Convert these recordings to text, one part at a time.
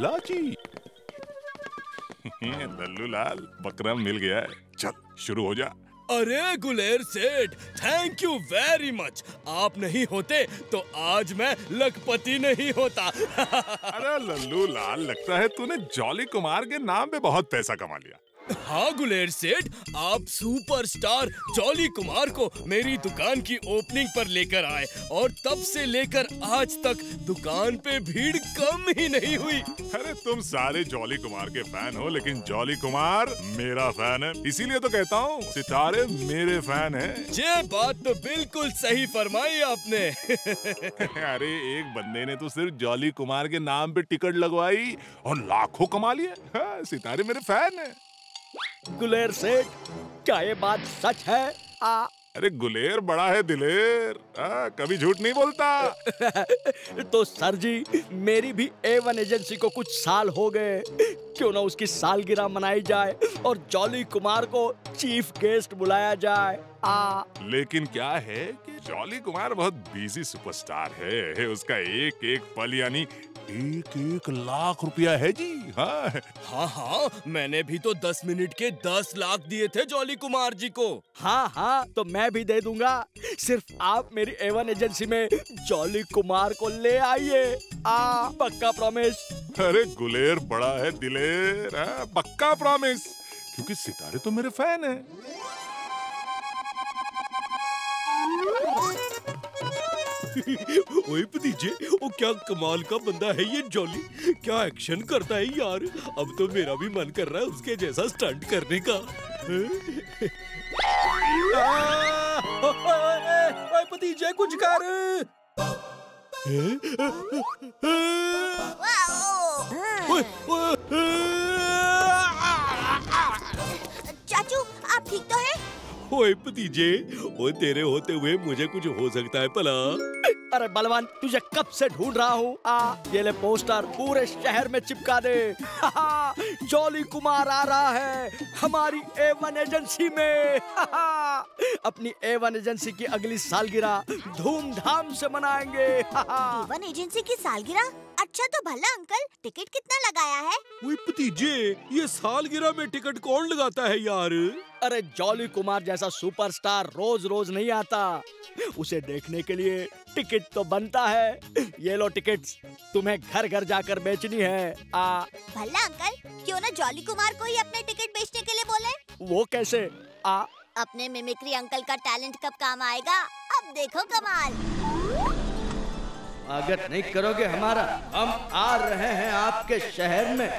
लाची। लल्लू लाल बकरा मिल गया है। चल शुरू हो जा। अरे गुलेर सेठ थैंक यू वेरी मच आप नहीं होते तो आज मैं लखपति नहीं होता। अरे लल्लू लाल लगता है तूने जॉली कुमार के नाम पे बहुत पैसा कमा लिया। हाँ गुलेर सेठ आप सुपरस्टार जॉली कुमार को मेरी दुकान की ओपनिंग पर लेकर आए और तब से लेकर आज तक दुकान पे भीड़ कम ही नहीं हुई। अरे तुम सारे जॉली कुमार के फ़ैन हो लेकिन जॉली कुमार मेरा फ़ैन है। इसीलिए तो कहता हूँ सितारे मेरे फ़ैन है। ये बात तो बिल्कुल सही फरमाई आपने। अरे एक बंदे ने तो सिर्फ़ जॉली कुमार के नाम पे टिकट लगवाई और लाखों कमा लिए। हाँ, सितारे मेरे फ़ैन है। गुलेर सेठ क्या ये बात सच है? आ अरे गुलेर बड़ा है दिलेर। आ, कभी झूठ नहीं बोलता। तो सर जी मेरी भी ए वन एजेंसी को कुछ साल हो गए। क्यों ना उसकी सालगिरह मनाई जाए और जॉली कुमार को चीफ गेस्ट बुलाया जाए। आ। लेकिन क्या है कि जॉली कुमार बहुत बिज़ी सुपरस्टार है। उसका एक एक पल यानी एक एक लाख रुपया है जी हाँ। हाँ हाँ मैंने भी तो दस मिनट के दस लाख दिए थे जॉली कुमार जी को। हाँ हाँ तो मैं भी दे दूँगा। सिर्फ़ आप मेरी एवन एजेंसी में जॉली कुमार को ले आइए। आ पक्का प्रॉमिस अरे गुलेर बड़ा है दिलेर हाँ, पक्का प्रॉमिस क्योंकि सितारे तो मेरे फ़ैन है। ओए भतीजे वो क्या कमाल का बंदा है ये जॉली क्या एक्शन करता है यार। अब तो मेरा भी मन कर रहा है उसके जैसा स्टंट करने का। ओए भतीजे कुछ कर। चाचू आप ठीक तो हैं? ओए भतीजे ओए तेरे होते हुए मुझे कुछ हो सकता है भला। अरे बलवान तुझे कब से ढूंढ रहा हूँ? आ ये ले पोस्टर पूरे शहर में चिपका दे। जॉली कुमार आ रहा है हमारी ए वन एजेंसी में। अपनी ए वन एजेंसी की अगली सालगिरह धूमधाम से मनाएँगे। वन एजेंसी की सालगिरह? अच्छा तो भला अंकल टिकट कितना लगाया है? ओए भतीजे ये सालगिरह में टिकट कौन लगाता है यार? अरे जॉली कुमार जैसा सुपरस्टार रोज रोज नहीं आता। उसे देखने के लिए टिकट तो बनता है। ये लो टिकट्स तुम्हें घर घर जाकर बेचनी है। आ। भला अंकल क्यों ना जॉली कुमार को ही अपने टिकट बेचने के लिए बोले? वो कैसे? आ। अपने मिमिक्री अंकल का टैलेंट कब काम आएगा? अब देखो कमाल। स्वागत नहीं करोगे हमारा। हम आ रहे हैं आपके शहर में।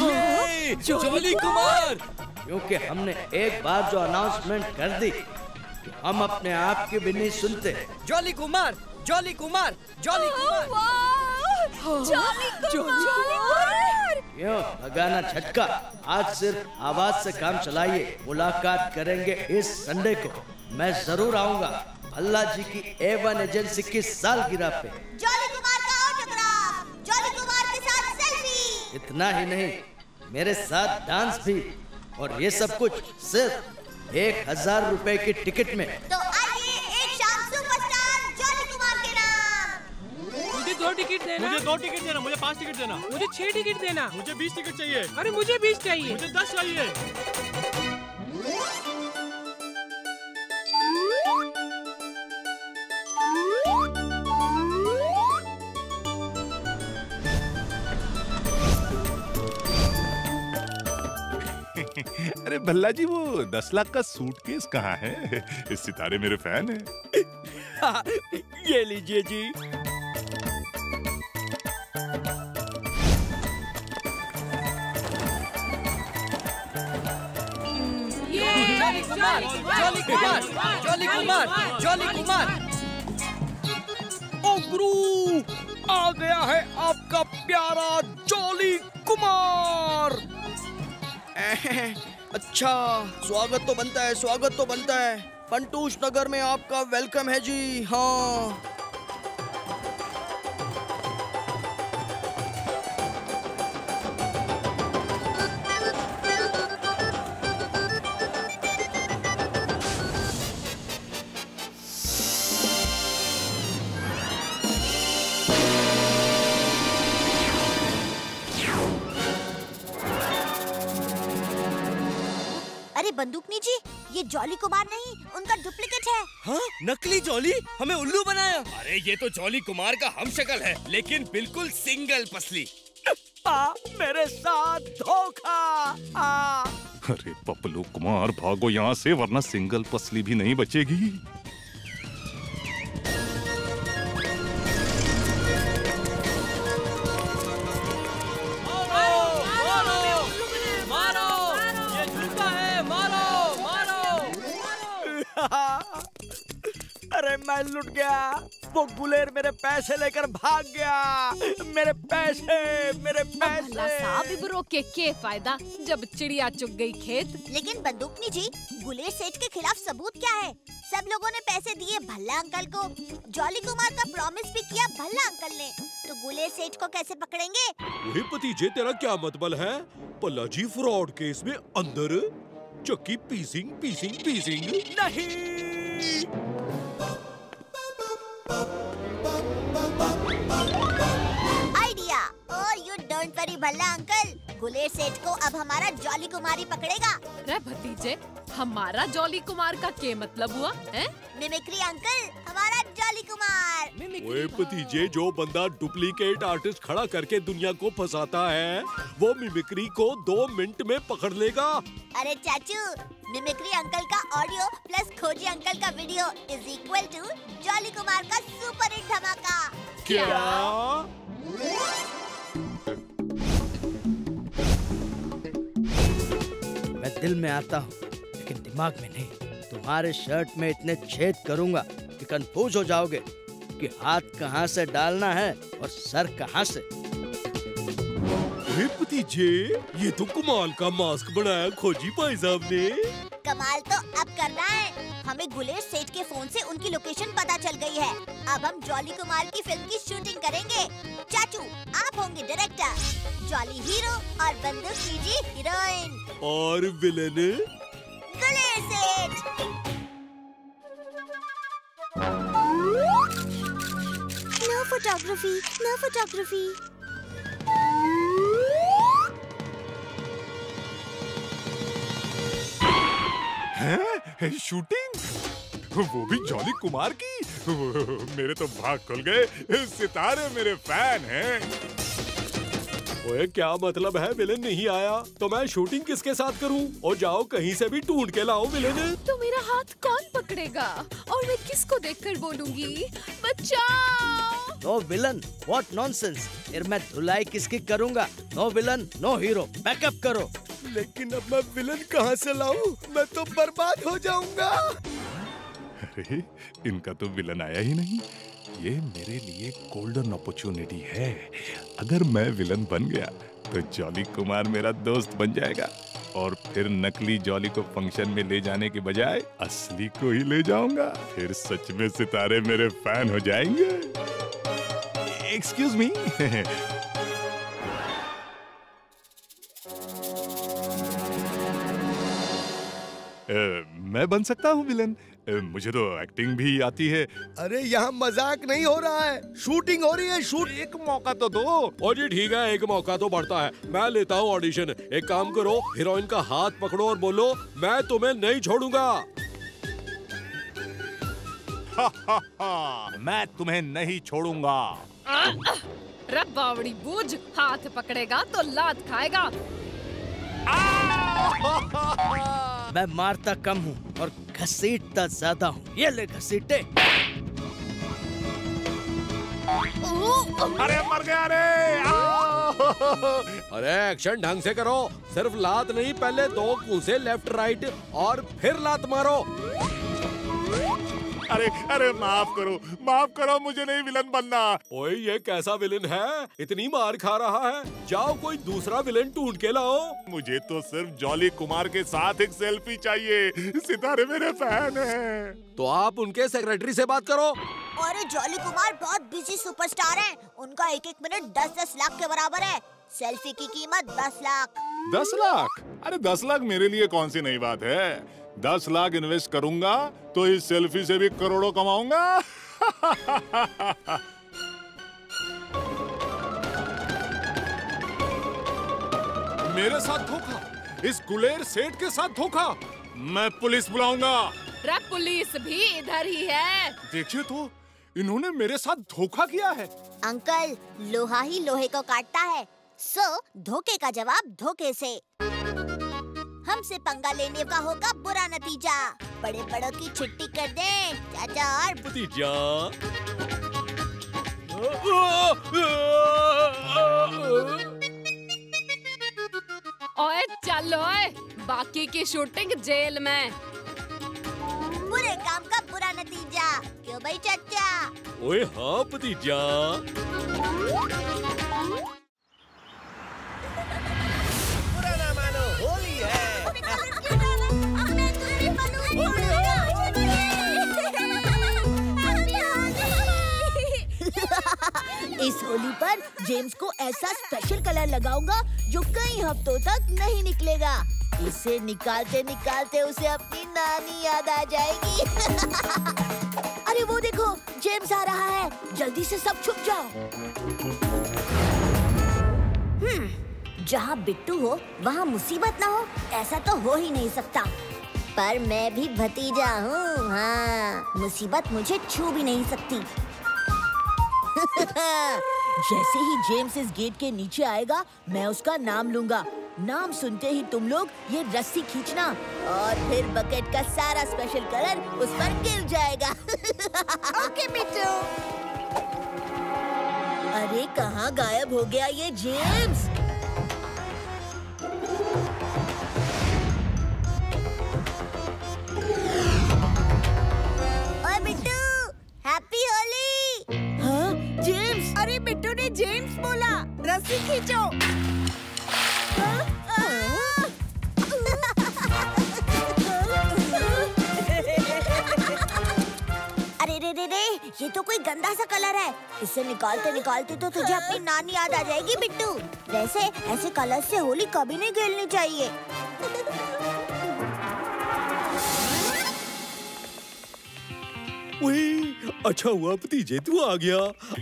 ये जॉली कुमार! क्योंकि हमने एक बार जो अनाउंसमेंट कर दी कि हम अपने आप की भी नहीं सुनते। Jolly Kumar jolly Kumar jolly Kumar क्यों? लगाना झटका। आज सिर्फ़ आवाज़ से काम चलाइए। मुलाकात करेंगे इस संडे को। मैं ज़रूर आऊँगा। अल्लाह जी की ए वन एजेंसी की सालगिरह पे। जॉली कुमार का ऑटोग्राफ जॉली कुमार के साथ सेल्फी इतना ही नहीं मेरे साथ डांस भी। और ये सब कुछ सिर्फ़ एक हज़ार रूपए की टिकट में। तो आइए एक शाम सुपरस्टार जॉली कुमार के नाम। मुझे दो टिकट देना। मुझे दो टिकट देना मुझे पाँच टिकट देना। मुझे छह टिकट देना। मुझे बीस टिकट चाहिए। अरे मुझे बीस चाहिए। मुझे दस चाहिए। भल्ला जी वो दस लाख का सूटकेस कहाँ है? इस सितारे मेरे फ़ैन है। ये लीजिए जी। Jolly Kumar jolly Kumar jolly Kumar jolly Kumar ओ गुरु आ गया है आपका प्यारा जॉली कुमार। अच्छा स्वागत तो बनता है, स्वागत तो बनता है। पंतूष नगर में आपका वेलकम है जी हाँ। जॉली कुमार नहीं उनका डुप्लीकेट है। हाँ नकली जॉली? हमें उल्लू बनाया। अरे ये तो जॉली कुमार का हम शक्ल है लेकिन बिल्कुल सिंगल पसली। आ, मेरे साथ धोखा। अरे पपलू कुमार भागो यहाँ से वरना सिंगल पसली भी नहीं बचेगी। अरे मैं लुट गया। वो गुलेर मेरे पैसे लेकर भाग गया। मेरे पैसे मेरे भला साहब पैसे इबरो के के फ़ायदा? जब चिड़िया चुग गई खेत। लेकिन बंदूकनी जी गुलेर सेठ के खिलाफ सबूत क्या है? सब लोगों ने पैसे दिए भल्ला अंकल को। जॉली कुमार का प्रॉमिस भी किया भल्ला अंकल ने। तो गुलेर सेठ को कैसे पकड़ेंगे? वही भतीजे तेरा क्या मतबल है? पल्लाजी फ्रॉड केस में अंदर। चक्की पीसिंग पीसिंग पीसिंग। नहीं। Idea O you don't worry Bhalla uncle. Guler Seth को अब हमारा जॉली कुमारी पकड़ेगा। रे भतीजे हमारा जॉली कुमार का के मतलब हुआ है? मिमिक्री अंकल हमारा जॉली कुमार। ओए भतीजे जो बंदा डुप्लीकेट आर्टिस्ट खड़ा करके दुनिया को फंसाता है वो मिमिक्री को दो मिनट में पकड़ लेगा। अरे चाचू मिमिक्री अंकल का ऑडियो प्लस खोजी अंकल का video is equal to Jolly Kumar का सुपर हिट धमाका। क्या? दिल में आता हूँ, लेकिन दिमाग में नहीं। तुम्हारे शर्ट में इतने छेद करूँगा कि कंफ्यूज हो जाओगे कि हाथ कहाँ से डालना है और सर कहाँ से। भतीजे, ये तो कमाल का मास्क बनाया खोजी भाई साहब ने। कमाल तो अब करना है। हमें गुलेर सेठ के फ़ोन से उनकी लोकेशन पता चल गई है। अब हम जॉली कुमार की फ़िल्म की शूटिंग करेंगे। चाचू आप होंगे डायरेक्टर जॉली हीरो और बंदूक जी हीरोइन और विलन गुलेर सेठ। नो फोटोग्राफी नो फोटोग्राफी हैं? शूटिंग वो भी जॉली कुमार की? मेरे तो भाग खुल गए। सितारे मेरे फ़ैन हैं। ओए क्या मतलब है? विलन नहीं आया। तो मैं शूटिंग किसके साथ करूँ? और जाओ कहीं से भी ढूंढ के लाओ विलन तो मेरा हाथ कौन पकड़ेगा? और मैं किसको देखकर बोलूँगी? बचाओ! नो विलन व्हाट नॉनसेंस फिर मैं धुलाई किसकी करूँगा? No villain no hero backup करो। लेकिन अब मैं विलन कहाँ से लाऊं? मैं तो बर्बाद हो जाऊँगा। अरे इनका तो विलन आया ही नहीं। ये मेरे लिए गोल्डन अपॉर्चुनिटी है। अगर मैं विलन बन गया तो जॉली कुमार मेरा दोस्त बन जाएगा। और फिर नकली जॉली को फ़ंक्शन में ले जाने के बजाय असली को ही ले जाऊँगा। फिर सच में सितारे मेरे फ़ैन हो जाएँगे। एक्सक्यूज मी मैं बन सकता हूँ विलन मुझे तो एक्टिंग भी आती है। अरे यहाँ मज़ाक नहीं हो रहा है। शूटिंग हो रही है शूट एक मौका तो दो। ओ जी ठीक है एक मौका तो बढ़ता है। मैं लेता हूँ ऑडिशन एक काम करो हीरोइन का हाथ पकड़ो और बोलो मैं तुम्हें नहीं छोड़ूँगा। मैं तुम्हें नहीं छोड़ूँगा। रे बावड़ी बूझ हाथ पकड़ेगा तो लात खाएगा। मैं मारता कम हूँ और घसीटता ज़्यादा हूँ। ये ले घसीटे। अरे मर गया रे। अरे एक्शन ढंग से करो। सिर्फ़ लात नहीं पहले दो कूसे लेफ़्ट राइट और फिर लात मारो। अरे अरे माफ़ करो माफ़ करो मुझे नहीं विलन बनना। ओए ये कैसा विलन है? इतनी मार खा रहा है। जाओ कोई दूसरा विलन ढूंढ के लाओ। मुझे तो सिर्फ़ जॉली कुमार के साथ एक सेल्फी चाहिए। सितारे मेरे फ़ैन हैं। तो आप उनके सेक्रेटरी से बात करो। अरे जॉली कुमार बहुत बिज़ी सुपरस्टार हैं। उनका एक एक मिनट दस दस लाख के बराबर है। सेल्फी की कीमत दस लाख। दस लाख? अरे दस लाख मेरे लिए कौन सी नई बात है? दस लाख इन्वेस्ट करूँगा तो इस सेल्फी से भी करोड़ों कमाऊँगा। मेरे साथ धोखा इस गुलेर सेठ के साथ धोखा मैं पुलिस बुलाऊँगा। रे पुलिस भी इधर ही है। देखिए तो इन्होंने मेरे साथ धोखा किया है। अंकल लोहा ही लोहे को काटता है। सो धोखे का जवाब धोखे से। हमसे पंगा लेने का होगा बुरा नतीजा। बड़े बड़ों की छुट्टी कर दें चाचा और भतीजा। ओए चल ओए बाकी की शूटिंग जेल में। बुरे काम का बुरा नतीजा क्यों भाई चाचा? ओए हाँ भतीजा। इस होली पर जेम्स को ऐसा स्पेशल कलर लगाऊँगा जो कई हफ्तों तक नहीं निकलेगा। इसे निकालते निकालते उसे अपनी नानी याद आ जाएगी। अरे वो देखो जेम्स आ रहा है। जल्दी से सब छुप जाओ। हम्म, जहाँ बिट्टू हो वहाँ मुसीबत ना हो ऐसा तो हो ही नहीं सकता। पर मैं भी भतीजा हूँ हाँ मुसीबत मुझे छू भी नहीं सकती। जैसे ही जेम्स इस गेट के नीचे आएगा मैं उसका नाम लूँगा। नाम सुनते ही तुम लोग ये रस्सी खींचना और फिर बकेट का सारा स्पेशल कलर उस पर गिर जाएगा। ओके अरे कहाँ गायब हो गया ये जेम्स? जेम्स बोला रस्सी खींचो। अरे रे रे रे ये तो कोई गंदा सा कलर है। इसे निकालते निकालते तो तुझे अपनी नानी याद आ जाएगी बिट्टू। वैसे ऐसे कलर से होली कभी नहीं खेलनी चाहिए। वही अच्छा हुआ, भतीजे, तू आ गया।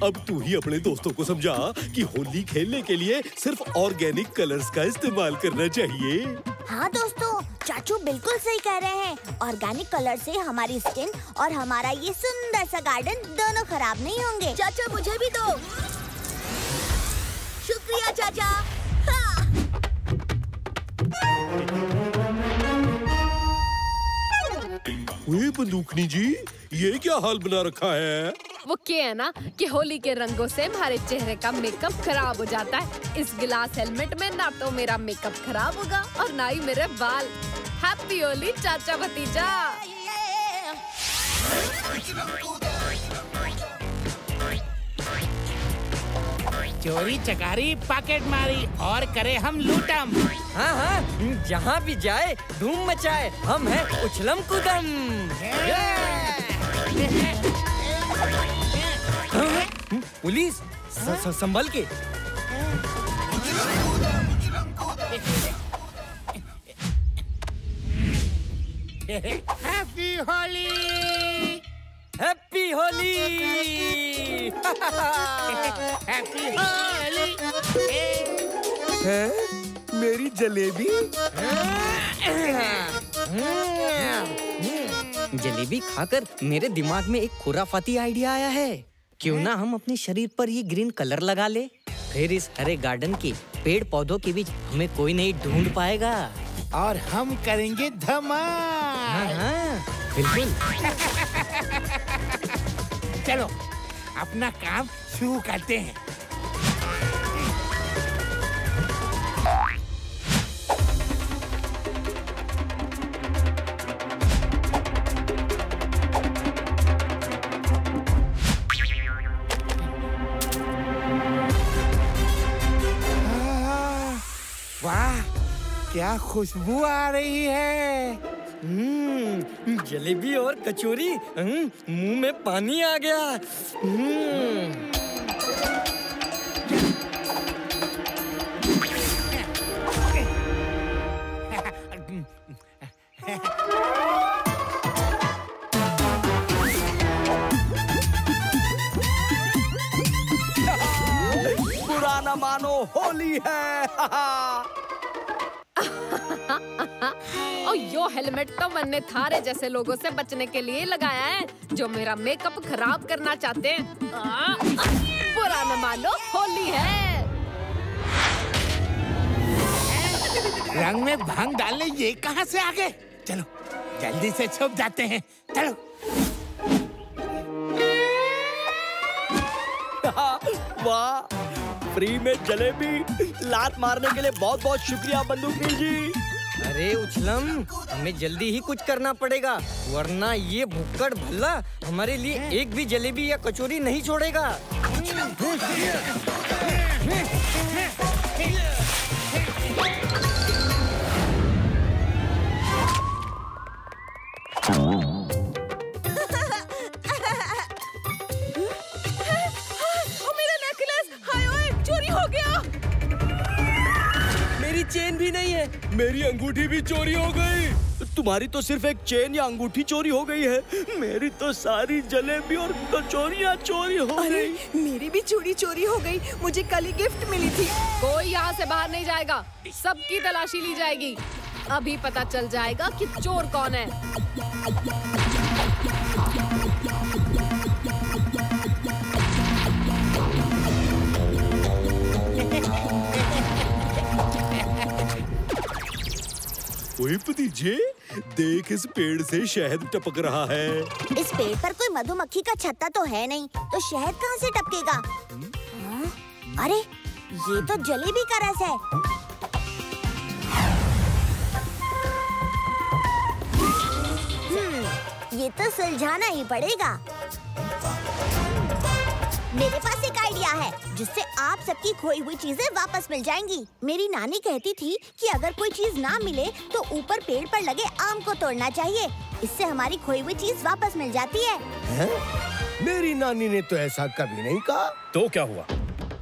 अब तू ही अपने दोस्तों को समझा कि होली खेलने के लिए सिर्फ़ ऑर्गेनिक कलर्स का इस्तेमाल करना चाहिए। हाँ दोस्तों, चाचू बिल्कुल सही कह रहे हैं। ऑर्गेनिक कलर से हमारी स्किन और हमारा ये सुंदर सा गार्डन दोनों खराब नहीं होंगे। चाचा, मुझे भी दो। शुक्रिया, चाचा। वे बंदूकनी जी ये क्या हाल बना रखा है? वो क्या है ना कि होली के रंगों से हमारे चेहरे का मेकअप खराब हो जाता है। इस गिलास हेलमेट में ना तो मेरा मेकअप खराब होगा और ना ही मेरे बाल। हैप्पी होली चाचा भतीजा! चोरी चकारी पॉकेट मारी और करे हम लूटम। हाँ हाँ जहाँ भी जाए धूम मचाए हम हैं उछलम कूदम। पुलिस संभल के। Happy Holi happy Holi happy Holi? मेरी जलेबी? जलेबी खाकर मेरे दिमाग में एक खुराफाती आइडिया आया है। क्यों ना हम अपने शरीर पर ये ग्रीन कलर लगा ले? फिर इस हरे गार्डन के पेड़ पौधों के बीच हमें कोई नहीं ढूंढ पाएगा। और हम करेंगे हाँ हाँ बिल्कुल। चलो अपना काम शुरू करते हैं। क्या खुशबू आ रही है? हम्म, जलेबी और कचौरी हम्म, मुँह में पानी आ गया। पुराना मानो होली है। हेलमेट तो मैंने थारे जैसे लोगों से बचने के लिए लगाया है जो मेरा मेकअप खराब करना चाहते हैं। बुरा न मानो होली है। रंग में भाँग डालने ये कहाँ से आ गए? चलो जल्दी से छुप जाते हैं। चलो। वाह फ्री में जलेबी। लात मारने के लिए बहुत बहुत शुक्रिया बंदूकवीर जी। अरे उछलम, हमें जल्दी ही कुछ करना पड़ेगा, वरना ये भुक्कड़ भल्ला हमारे लिए एक भी जलेबी या कचोरी नहीं छोड़ेगा। चोरी हो गई। तुम्हारी तो सिर्फ़ एक चेन या अंगूठी चोरी हो गई है। मेरी तो सारी जलेबी और कचोरिया चोरी हो अरे गई। मेरी भी चूड़ी चोरी हो गई। मुझे कल ही गिफ्ट मिली थी। कोई यहाँ से बाहर नहीं जाएगा। सबकी तलाशी ली जाएगी। अभी पता चल जाएगा कि चोर कौन है। ओए भतीजे देख इस पेड़ से शहद टपक रहा है। इस पेड़ पर कोई मधुमक्खी का छत्ता तो है नहीं तो शहद कहाँ से टपकेगा? हाँ? अरे ये तो जलेबी का रस है। हम्म, ये तो सुलझाना ही पड़ेगा। मेरे पास एक आइडिया है जिससे आप सबकी खोई हुई चीज़ें वापस मिल जाएँगी। मेरी नानी कहती थी कि अगर कोई चीज़ ना मिले तो ऊपर पेड़ पर लगे आम को तोड़ना चाहिए। इससे हमारी खोई हुई चीज़ वापस मिल जाती है। है? मेरी नानी ने तो ऐसा कभी नहीं कहा। तो क्या हुआ?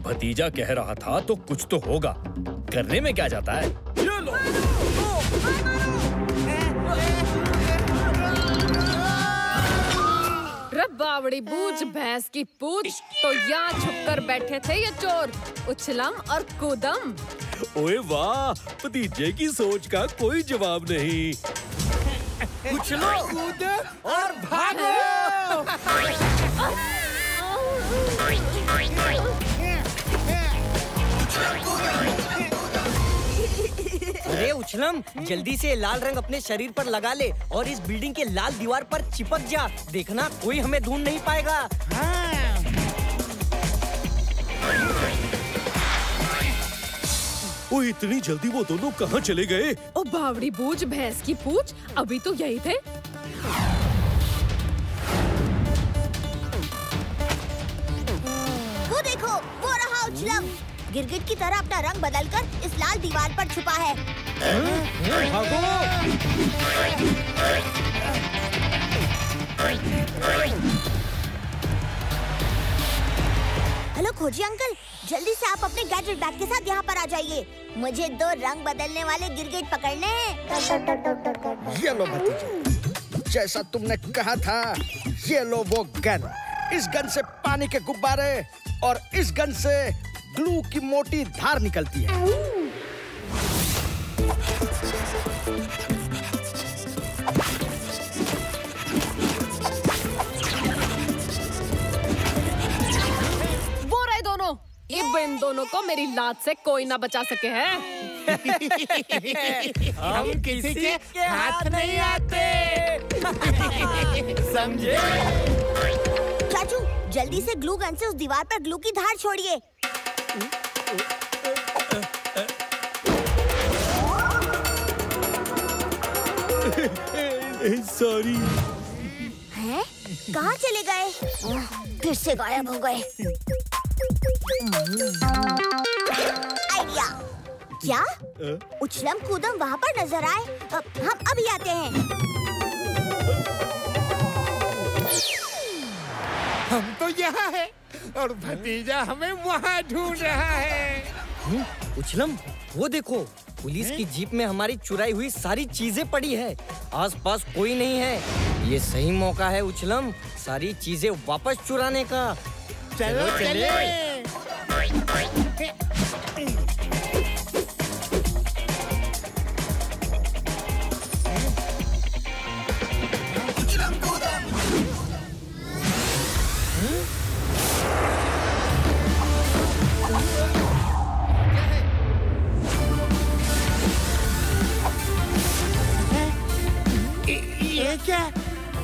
भतीजा कह रहा था तो कुछ तो होगा। करने में क्या जाता है? रबावड़ी बूझ भैंस की पूछ तो यहाँ छुपकर बैठे थे ये चोर उछलम और कूदम ओए वाह भतीजे की सोच का कोई जवाब नहीं उछलो कूद और भागो अरे उछलम जल्दी से लाल रंग अपने शरीर पर लगा ले और इस बिल्डिंग के लाल दीवार पर चिपक जा। देखना कोई हमें ढूंढ नहीं पाएगा। ओए इतनी जल्दी वो दोनों कहाँ चले गए? ओ बावड़ी बूझ भैंस की पूछ। अभी तो यही थे। वो देखो वो रहा उछलम। गिरगिट की तरह अपना रंग बदलकर इस लाल दीवार पर छुपा है। हेलो खोजी अंकल, जल्दी से आप अपने गैजेट बैग के साथ यहाँ पर आ जाइए। मुझे दो रंग बदलने वाले गिरगिट पकड़ने ये लो जैसा तुमने कहा था ये लो वो गन। इस गन से पानी के गुब्बारे और इस गन से ग्लू की मोटी धार निकलती है। अब इन दोनों को मेरी लात से कोई ना बचा सके है? हम किसी के हाथ नहीं आते। समझे? चाचू जल्दी से ग्लू गन से उस दीवार पर ग्लू की धार छोड़िए। सॉरी हैं? कहाँ चले गए? फिर से गायब हो गए। आइडिया। क्या? उछलम कूदम वहाँ पर नज़र आए। हम अभी आते हैं। हम तो यहाँ है और भतीजा हमें वहाँ ढूंढ रहा है। हम्म, उछलम वो देखो पुलिस की जीप में हमारी चुराई हुई सारी चीज़ें पड़ी है। आसपास कोई नहीं है। ये सही मौका है उछलम सारी चीज़ें वापस चुराने का। चलो चले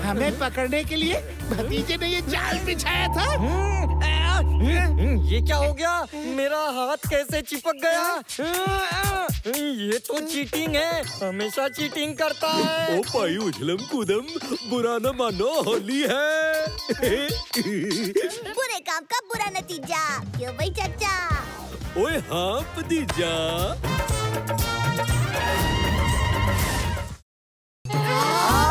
हमें पकड़ने के लिए भतीजे ने ये जाल बिछाया था। ये क्या हो गया? मेरा हाथ कैसे चिपक गया? ये तो चीटिंग है। हमेशा चीटिंग करता है। ओ भाई उछलम कूदम बुरा न मानो होली है। बुरे काम का बुरा नतीजा। क्यों भाई चाचा ओए हाँ भतीजा।